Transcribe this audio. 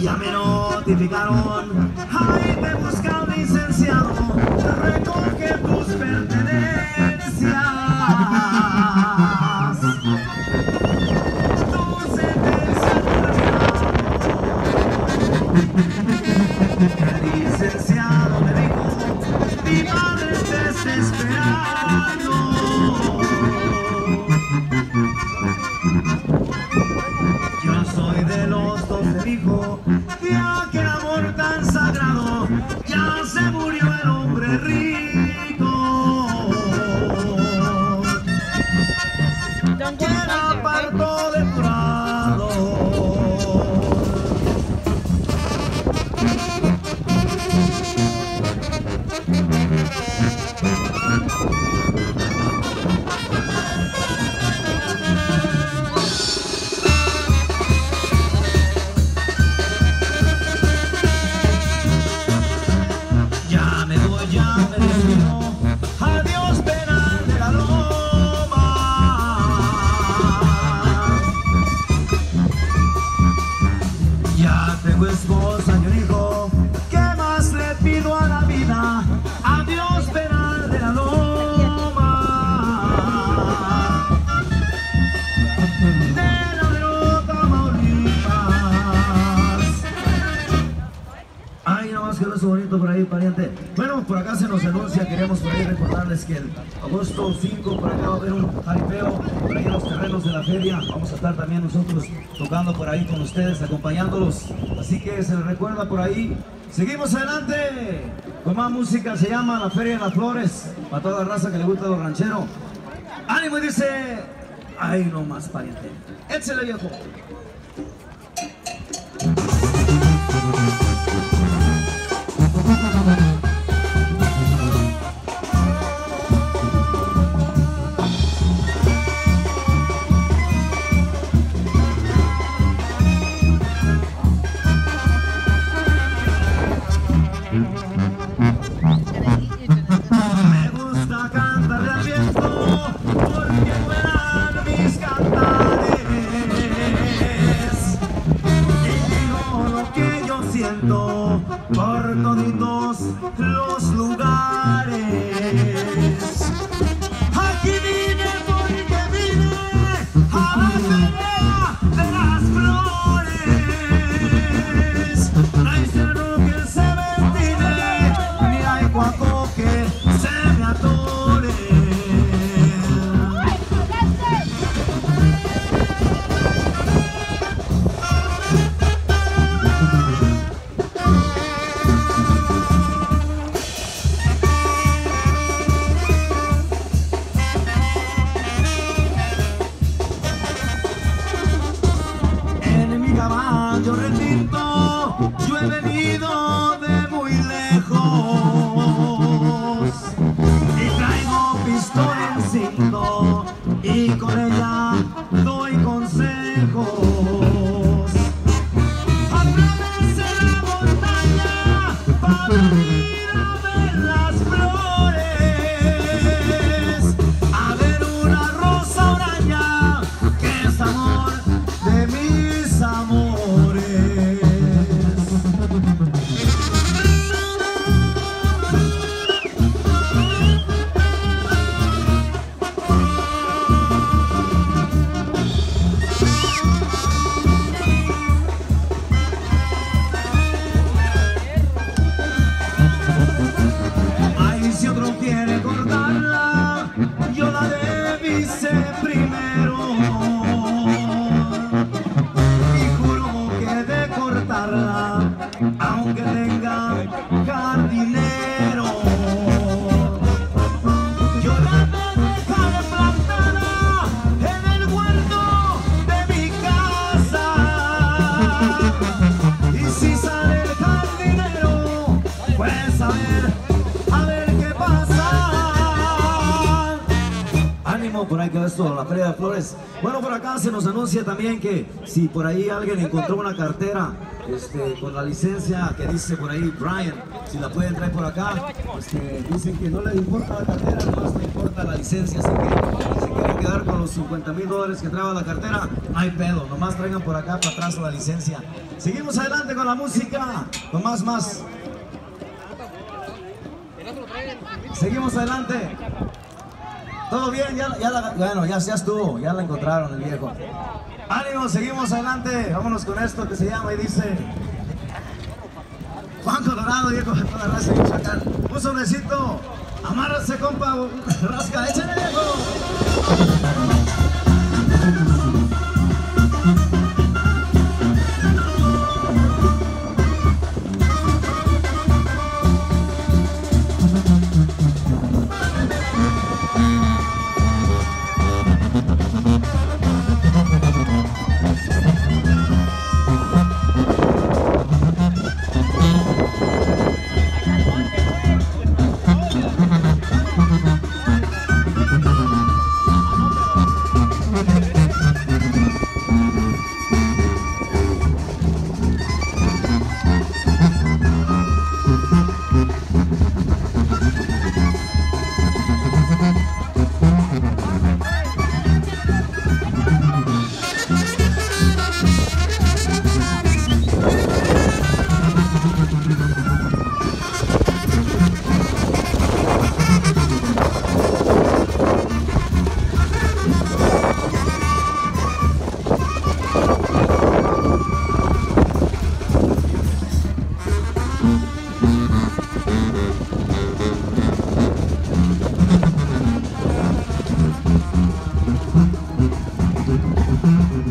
Día me notificaron, ay, te busca un licenciado, recoge tus pertenencias. Tu sentencia El licenciado me dijo, mi madre te está. Yo soy de los dos, dijo, de aquel amor tan sagrado, ya se murió el hombre rico. Que por ahí, pariente. Bueno, por acá se nos anuncia, queremos por ahí recordarles que el agosto 5 por acá va a haber un jaripeo por ahí en los terrenos de la feria. Vamos a estar también nosotros tocando por ahí con ustedes, acompañándolos. Así que se les recuerda por ahí. Seguimos adelante con más música, se llama La Feria de las Flores, para toda la raza que le gusta los rancheros. Ánimo dice, ay, no más, pariente. Échale viejo. Cinto y con ella aunque tenga jardinero. Yo la dejaré plantada en el huerto de mi casa. Y si sale el jardinero, pues a ver, a ver qué pasa. Ánimo por ahí quedó esto, la Feria de Flores. Bueno, por acá se nos anuncia también que si por ahí alguien encontró una cartera este, con la licencia que dice por ahí Brian, si la pueden traer por acá, este, dicen que no les importa la cartera, nomás le importa la licencia, así que si quieren quedar con los 50 mil dólares que trae la cartera, no hay pedo, nomás traigan por acá para atrás la licencia. Seguimos adelante con la música, con más, más. Seguimos adelante. Todo bien, ya, la, bueno, ya, ya estuvo, ya la encontraron el viejo. Ánimo, seguimos adelante. Vámonos con esto que se llama y dice. Juan Colorado, viejo, toda raza de. Un sonecito. Amárrase, compa. Rasca, échale.